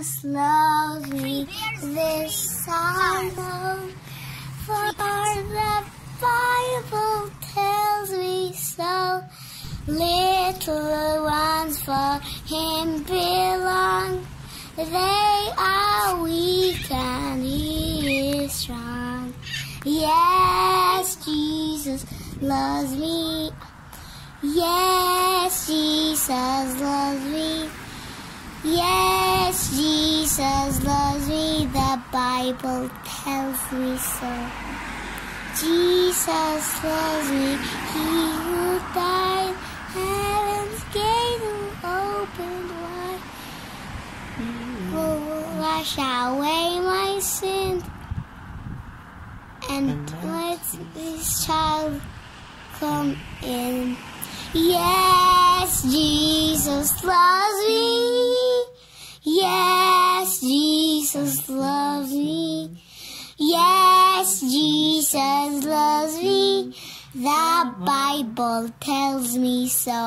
Jesus loves me, this know, for the Bible tells me so. Little ones for Him belong, they are weak and He is strong. Yes, Jesus loves me. Yes, Jesus loves me. Bible tells me so. Jesus loves me. He who died, heaven's gate opened wide. Will wash away my sin and let this child come in. Yes, Jesus loves me. Yes, Jesus loves me. Yes, Jesus loves me. The Bible tells me so.